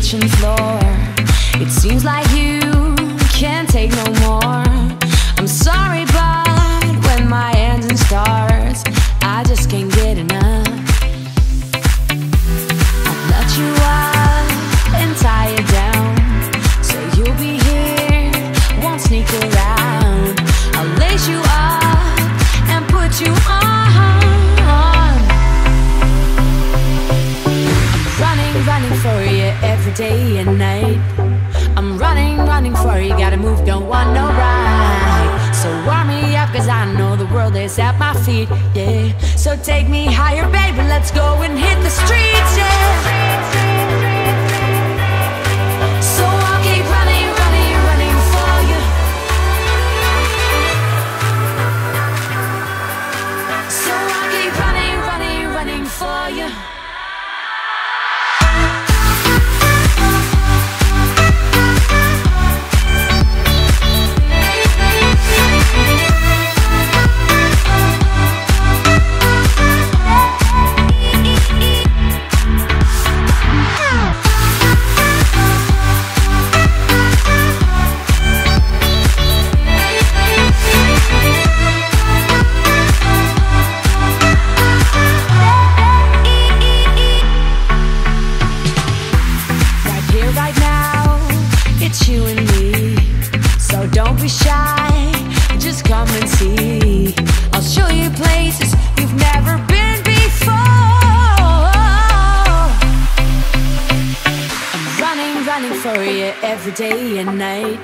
kitchen floor. It seems like you can't take no more. I'm sorry, but when my engine starts, I just can't get enough. I'll let you up and tie you down, so you'll be here, won't sneak around. I'll lace you up day and night. I'm running, running for you, gotta move, don't want no ride. So warm me up, cause I know the world is at my feet, yeah. So take me higher, baby, let's go and hit the streets, yeah. You and me. So don't be shy, just come and see. I'll show you places you've never been before. I'm running, running for you every day and night.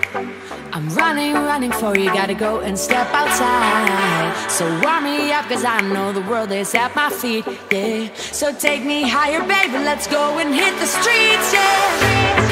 I'm running, running for you, gotta go and step outside. So warm me up, cause I know the world is at my feet, yeah. So take me higher, baby, let's go and hit the streets, yeah.